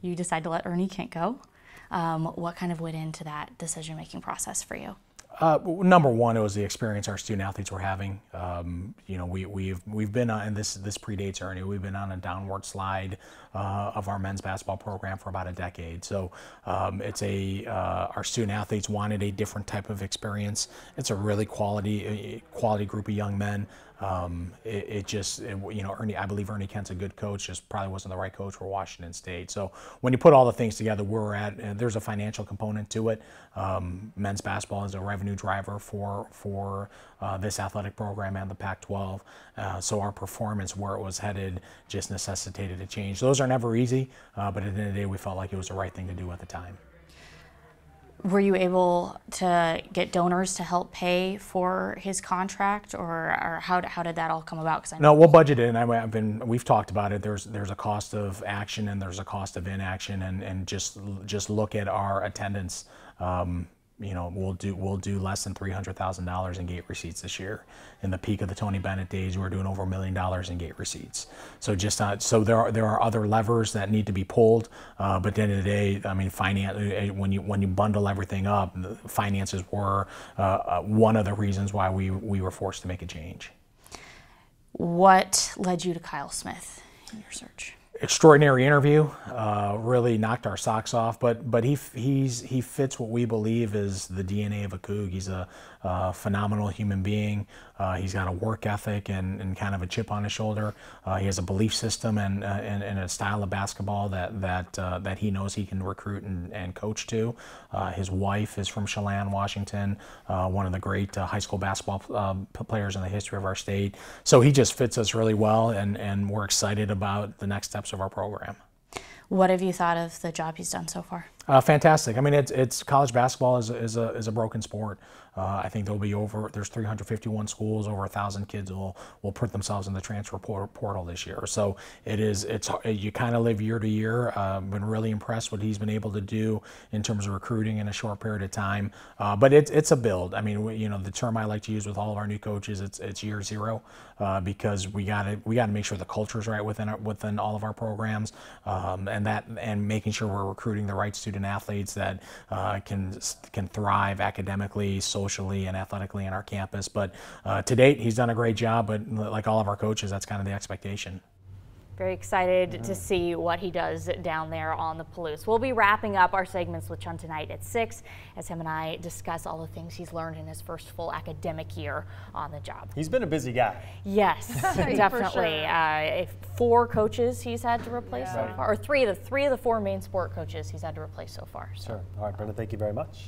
you decide to let Ernie Kent go. Um, what kind of went into that decision making process for you? Uh, number one, it was the experience our student athletes were having. Um, you know, we, we've we've been on and this this predates Ernie. We've been on a downward slide uh, of our men's basketball program for about a decade. So um, it's a uh, our student athletes wanted a different type of experience. It's a really quality quality group of young men. Um, it, it, just, it, you know, Ernie, I believe Ernie Kent's a good coach, just probably wasn't the right coach for Washington State. So when you put all the things together, we're at, there's a financial component to it. Um, men's basketball is a revenue driver for, for uh, this athletic program and the Pac 12. Uh, so our performance, where it was headed, just necessitated a change. Those are never easy, uh, but at the end of the day, we felt like it was the right thing to do at the time were you able to get donors to help pay for his contract, or, or how, how did that all come about? Cause no, we'll budget it, and I've been we've talked about it. There's there's a cost of action and there's a cost of inaction, and and just just look at our attendance. Um, you know, we'll do we'll do less than three hundred thousand dollars in gate receipts this year. In the peak of the Tony Bennett days, we are doing over a million dollars in gate receipts. So just not, so there are there are other levers that need to be pulled, uh, but at the end of the day, I mean, finance uh, when you when you bundle everything up, finances were uh, uh, one of the reasons why we we were forced to make a change. What led you to Kyle Smith in your search? Extraordinary interview. Uh, really knocked our socks off. But but he he's he fits what we believe is the DNA of a Coug. He's a, phenomenal human being. Uh, he's got a work ethic and, and kind of a chip on his shoulder. Uh, he has a belief system and, and, and a style of basketball that that uh, that he knows he can recruit and, and coach to. Uh, his wife is from Chelan, Washington, one of the great high school basketball players in the history of our state. So he just fits us really well, and and we're excited about the next steps of our program. What have you thought of the job he's done so far? Uh, fantastic. I mean, it's, it's college basketball is, is, a, is a broken sport. Uh, I think there'll be over, there's 351 schools, over a thousand kids will, will put themselves in the transfer portal this year. So it is, it's, you kind of live year to year. Uh, been really impressed what he's been able to do in terms of recruiting in a short period of time. Uh, but it's, it's a build. I mean, we, you know, the term I like to use with all of our new coaches, it's, it's year zero uh, because we got to, we got to make sure the culture is right within, our, within all of our programs. Um, and that, and making sure we're recruiting the right student athletes that uh, can, can thrive academically, socially, socially and athletically in our campus. But uh, to date, he's done a great job. But like all of our coaches, that's kind of the expectation. Very excited to see what he does down there on the Palouse. We'll be wrapping up our segments with Chun tonight at 6 as him and I discuss all the things he's learned in his first full academic year on the job. He's been a busy guy. Yes, definitely. Sure. Uh, four coaches he's had to replace yeah. so far, or three of the three of the four main sport coaches he's had to replace so far. So. Sure. All right, Brenda, thank you very much.